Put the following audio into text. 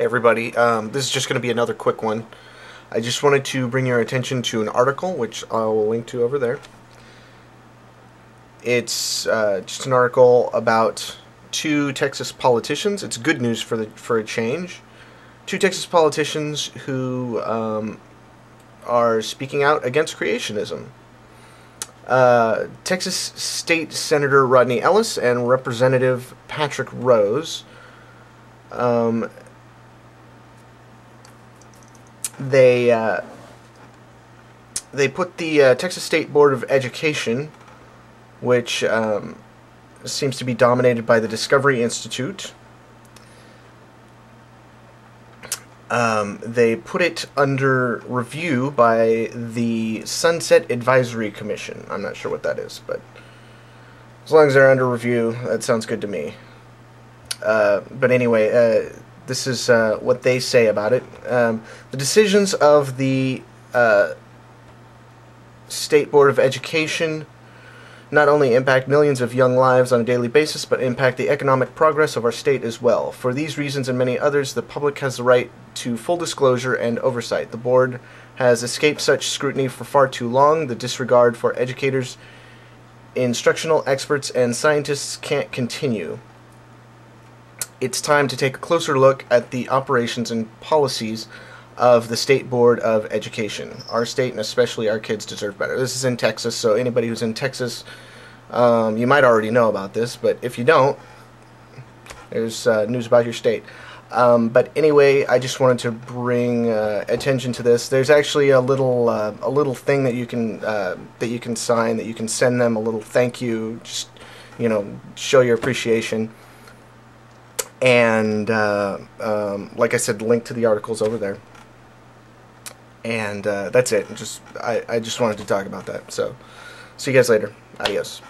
Everybody, um, this is just going to be another quick one. I just wanted to bring your attention to an article, which I'll link to over there. It's uh, just an article about two Texas politicians. It's good news for the for a change. Two Texas politicians who um, are speaking out against creationism. Uh, Texas State Senator Rodney Ellis and Representative Patrick Rose um, they uh, they put the uh, Texas State Board of Education, which um, seems to be dominated by the Discovery Institute. Um, they put it under review by the Sunset Advisory Commission. I'm not sure what that is, but as long as they're under review, that sounds good to me. Uh, but anyway, uh, this is uh, what they say about it. Um, the decisions of the uh, State Board of Education not only impact millions of young lives on a daily basis, but impact the economic progress of our state as well. For these reasons and many others, the public has the right to full disclosure and oversight. The board has escaped such scrutiny for far too long. The disregard for educators, instructional experts, and scientists can't continue it's time to take a closer look at the operations and policies of the State Board of Education. Our state and especially our kids deserve better. This is in Texas, so anybody who's in Texas, um, you might already know about this, but if you don't, there's uh, news about your state. Um, but anyway, I just wanted to bring uh, attention to this. There's actually a little uh, a little thing that you can uh, that you can sign that you can send them a little thank you, just you know, show your appreciation and uh, um, like I said, link to the articles over there. And uh, that's it. Just I, I just wanted to talk about that. So, see you guys later. Adios.